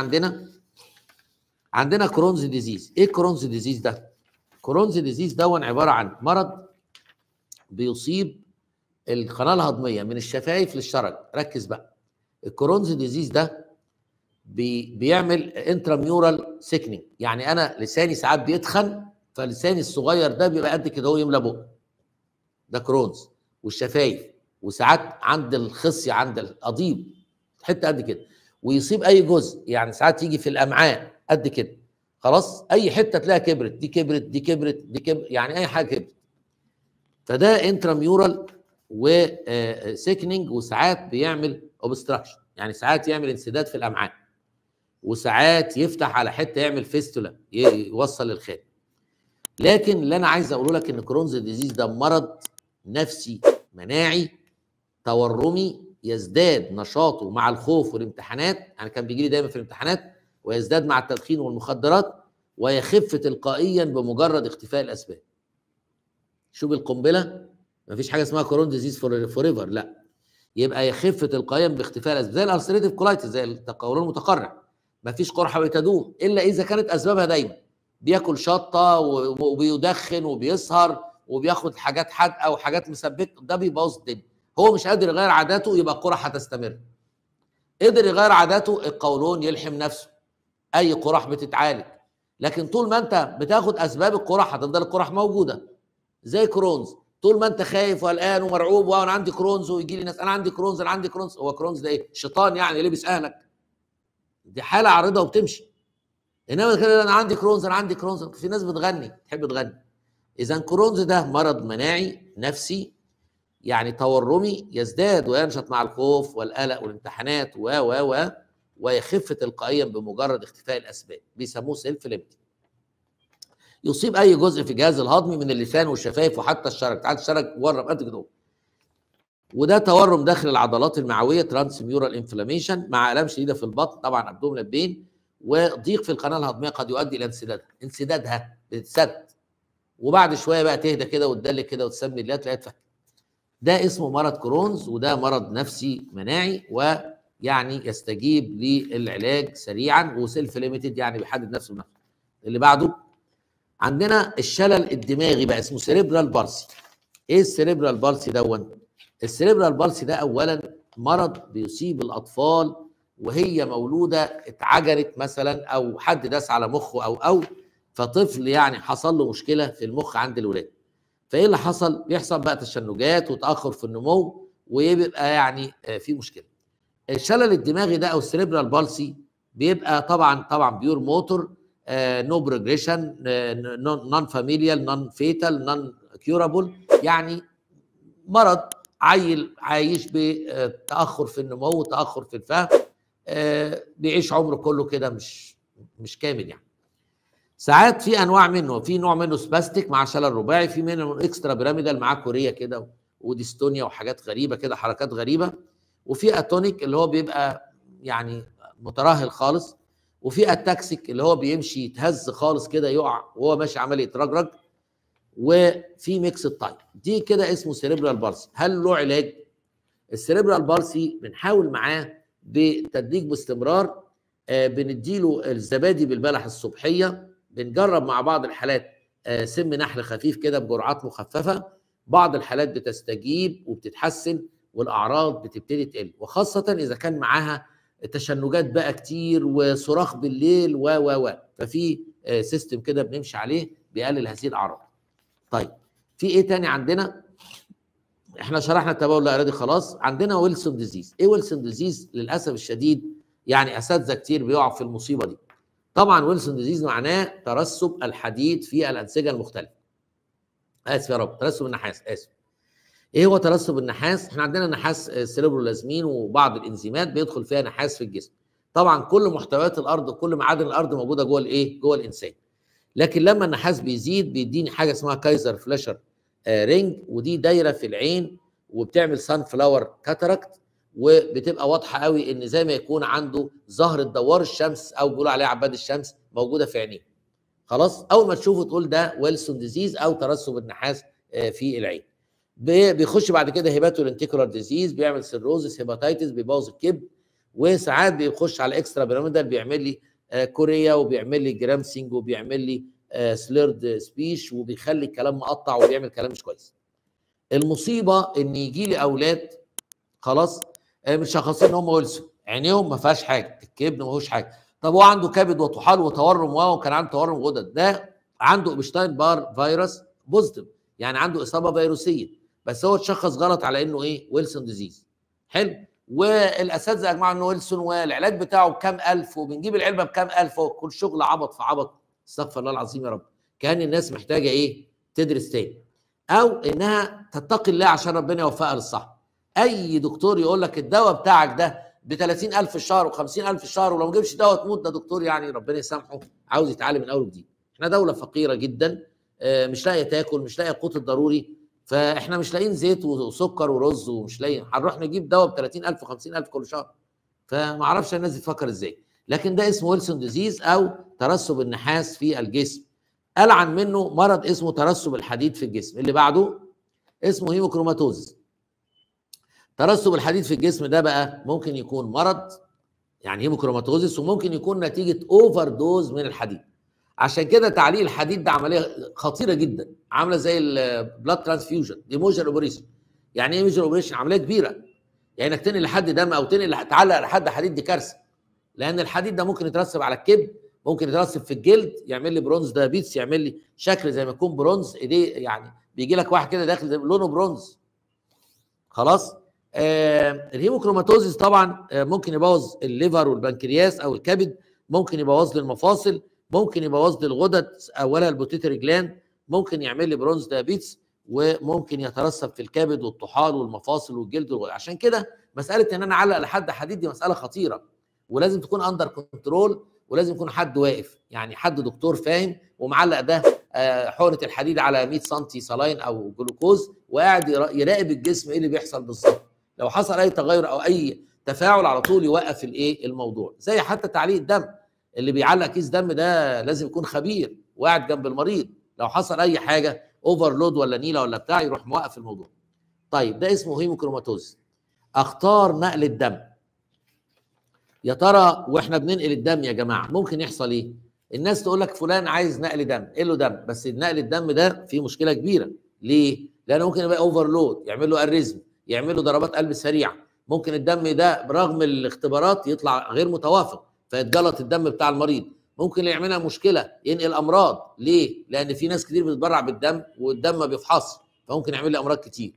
عندنا عندنا Crohn's disease إيه Crohn's disease ده؟ Crohn's disease ده عبارة عن مرض بيصيب القناة الهضمية من الشفايف للشرج ركز بقى. ال Crohn's disease ده بي بيعمل intramural thickening يعني أنا لساني ساعات بيتخن فلساني الصغير ده بيبقى قد كده هو يملى بقه. ده Crohn's والشفايف. وساعات عند الخصيه عند القضيب. حتة قد كده. ويصيب أي جزء يعني ساعات يجي في الأمعاء قد كده. خلاص؟ أي حتة تلاقيها كبرت دي كبرت دي كبرت دي كبرت يعني أي حاجة كبرت. فده intramural و thickening وساعات بيعمل obstruction يعني ساعات يعمل انسداد في الأمعاء. وساعات يفتح على حتة يعمل fistula يوصل للخارج لكن اللي أنا عايز أقوله لك إن Crohn's disease ده مرض نفسي مناعي تورمي يزداد نشاطه مع الخوف والامتحانات يعني كان بيجي لي دايما في الامتحانات ويزداد مع التدخين والمخدرات ويخف تلقائيا بمجرد اختفاء الأسباب. شوف القنبله مفيش حاجة اسمها Crohn's disease forever لا. يبقى يخف تلقائيا باختفاء الأسباب زي ال ulcerative colitis زي القولون المتقرع. مفيش قرحة بتدوم إلا إذا كانت أسبابها دايما. بياكل شطة وبيدخن وبيسهر وبياخد حاجات حادقة وحاجات مسبكه ده بيبوظ الدنيا. هو مش قادر يغير عاداته يبقى القرح هتستمر. قدر يغير عاداته القولون يلحم نفسه. أي قرح بتتعالج. لكن طول ما أنت بتاخد أسباب القرح هتفضل القرح موجودة. زي Crohn's. طول ما أنت خايف وقلقان ومرعوب وأنا عندي Crohn's ويجي لي ناس. أنا عندي Crohn's أنا عندي Crohn's. هو Crohn's ده إيه؟ شيطان يعني لبس اهلك دي حالة عارضة وبتمشي. إنما كده أنا عندي Crohn's أنا عندي Crohn's. في ناس بتغني تحب تغني. إذا Crohn's ده مرض مناعي نفسي يعني تورمي يزداد وينشط مع الخوف والقلق والامتحانات و و و ويخف تلقائيا بمجرد اختفاء الأسباب. بيسموه self-limiting يصيب أي جزء في الجهاز الهضمي من اللسان والشفايف وحتى الشرج تعال الشرج ورم قد كده وده تورم داخل العضلات المعوية transmural inflammation مع ألام شديدة في البطن طبعا abdominal pain وضيق في القناة الهضمية قد يؤدي إلى انسدادها انسدادها بتتسد وبعد شوية بقى تهدى كده وتدلك كده وتسمي الله تلاقيها اتفك ده اسمه مرض Crohn's وده مرض نفسي مناعي ويعني يستجيب للعلاج سريعا و self-limited يعني بيحدد نفسه بنفسه. اللي بعده عندنا الشلل الدماغي بقى اسمه cerebral palsy إيه ال cerebral palsy دون ال cerebral palsy ده اولا مرض بيصيب الأطفال وهي مولودة اتعجرت مثلا أو حد داس على مخه أو أو فطفل يعني حصل له مشكلة في المخ عند الولاد. فايه اللي حصل؟ بيحصل بقى تشنجات وتأخر في النمو ويبقى يعني في مشكلة. الشلل الدماغي ده أو ال cerebral palsy بيبقى طبعا طبعا pure motor no progression non familial non fatal non curable يعني مرض عيل عايش بتأخر في النمو وتأخر في الفهم آه بيعيش عمره كله كده مش مش كامل يعني. ساعات في انواع منه في نوع منه spastic مع شلل رباعي في منه extrapyramidal معاه chorea كده و dystonia وحاجات غريبة كده حركات غريبة. وفي atonic اللي هو بيبقى يعني مترهل خالص. وفي ataxic اللي هو بيمشي يتهز خالص كده يقع وهو ماشي عمال يترجرج. وفي mixed type دي كده اسمه cerebral palsy هل له علاج؟ ال cerebral palsy بنحاول معاه بتدريج باستمرار آه بنديله الزبادي بالبلح الصبحية. بنجرب مع بعض الحالات آه سم نحل خفيف كده بجرعات مخففة بعض الحالات بتستجيب وبتتحسن والأعراض بتبتدي تقل وخاصة إذا كان معاها تشنجات بقى كتير وصراخ بالليل و و و ففي آه system كده بنمشي عليه بيقلل هذه الأعراض. طيب في إيه تاني عندنا؟ إحنا شرحنا التبول الأرادي خلاص عندنا Wilson disease إيه Wilson disease للأسف الشديد يعني أساتذة كتير بيقعوا في المصيبة دي. طبعا Wilson disease معناه ترسب الحديد في الأنسجة المختلفة. آسف يا رب ترسب النحاس آسف. إيه هو ترسب النحاس؟ إحنا عندنا نحاس ceruloplasmin وبعض الإنزيمات بيدخل فيها نحاس في الجسم. طبعا كل محتويات الأرض وكل معادن الأرض موجودة جوه الإيه؟ جوه الإنسان. لكن لما النحاس بيزيد بيديني حاجة اسمها Kayser-Fleischer آه ring ودي دايرة في العين وبتعمل sunflower cataract وبتبقى واضحة قوي إن زي ما يكون عنده زهره دوار الشمس أو بيقولوا عليها عباد الشمس موجودة في عينيه. خلاص؟ أول ما تشوفه تقول ده Wilson disease أو ترسب النحاس آه في العين. بيخش بعد كده hepatolenticular disease بيعمل cirrhosis hepatitis بيبوظ الكبد وساعات بيخش على extrapyramidal بيعمل لي آه، chorea وبيعمل لي grimacing وبيعمل لي slurred speech وبيخلي الكلام مقطع وبيعمل كلام مش كويس. المصيبة إن يجي لي أولاد خلاص؟ آه، متشخصين ان هم ويلسون. عينيهم ما فيهاش حاجة الكبد ما فيهوش حاجة. طب هو عنده كبد وطحال وتورم أو كان عنده تورم غدد. ده عنده Epstein-Barr virus positive يعني عنده إصابة فيروسية. بس هو اتشخص غلط على إنه إيه؟ Wilson disease. حلو. والأساتذة أجمعوا إنه ويلسون والعلاج بتاعه بكام ألف وبنجيب العلبة بكام ألف وكل شغل عبط في عبط. استغفر الله العظيم يا رب. كأن الناس محتاجة إيه؟ تدرس تاني. أو إنها تتقي الله عشان ربنا يوفقها للصح. أي دكتور يقول لك الدواء بتاعك ده ب 30000 في الشهر و50000 في الشهر ولو ما جبش دواء تموت ده دكتور يعني ربنا يسامحه عاوز يتعلم من أول وجديد. إحنا دولة فقيرة جدا آه، مش لاقية تاكل مش لاقية القوت الضروري فإحنا مش لاقيين زيت وسكر ورز ومش لاقيين. هنروح نجيب دواء ب 30000 و50000 كل شهر. فما أعرفش الناس دي تفكر إزاي. لكن ده اسمه Wilson disease أو ترسب النحاس في الجسم. ألعن منه مرض اسمه ترسب الحديد في الجسم. اللي بعده اسمه hemochromatosis ترسب الحديد في الجسم ده بقى ممكن يكون مرض يعني hemochromatosis وممكن يكون نتيجة overdose من الحديد. عشان كده تعليق الحديد ده عملية خطيرة جدا عاملة زي ال blood transfusion دي major operation يعني إيه major operation عملية كبيرة. يعني إنك تنقل لحد دم أو تنقل تعلق لحد حديد دي كارثة. لأن الحديد ده ممكن يترسب على الكبد ممكن يترسب في الجلد يعمل لي bronze diabetes يعمل لي شكل زي ما يكون برونز إيديه يعني بيجي لك واحد كده داخل لونه برونز. خلاص؟ ال hemochromatosis طبعا آه ممكن يبوظ ال liver والبنكرياس أو الكبد ممكن يبوظ لي المفاصل ممكن يبوظ لي الغدد اولها ال pituitary gland ممكن يعمل لي bronze diabetes وممكن يترسب في الكبد والطحال والمفاصل والجلد والغدد عشان كده مسألة إن أنا أعلق لحد حديد دي مسألة خطيرة ولازم تكون under control ولازم يكون حد واقف يعني حد دكتور فاهم ومعلق ده آه، حقنة الحديد على 100 سم saline أو جلوكوز وقاعد يرا- يراقب الجسم إيه اللي بيحصل بالظبط. لو حصل أي تغير أو أي تفاعل على طول يوقف الإيه؟ الموضوع. زي حتى تعليق الدم اللي بيعلق كيس دم ده لازم يكون خبير وقاعد جنب المريض. لو حصل أي حاجة overload ولا نيلة ولا بتاع يروح موقف الموضوع. طيب ده اسمه hemochromatosis أخطار نقل الدم. يا ترى وإحنا بننقل الدم يا جماعة ممكن يحصل إيه؟ الناس تقول لك فلان عايز نقل دم قل له دم بس نقل الدم ده فيه مشكلة كبيرة. ليه؟ لأنه ممكن يبقى overload يعمل له arrhythmia يعمل له ضربات قلب سريعة. ممكن الدم ده برغم الاختبارات يطلع غير متوافق فيتجلط الدم بتاع المريض. ممكن يعملها مشكلة ينقل أمراض. ليه؟ لأن في ناس كتير بتتبرع بالدم والدم ما بيفحصش فممكن يعمل لي أمراض كتير.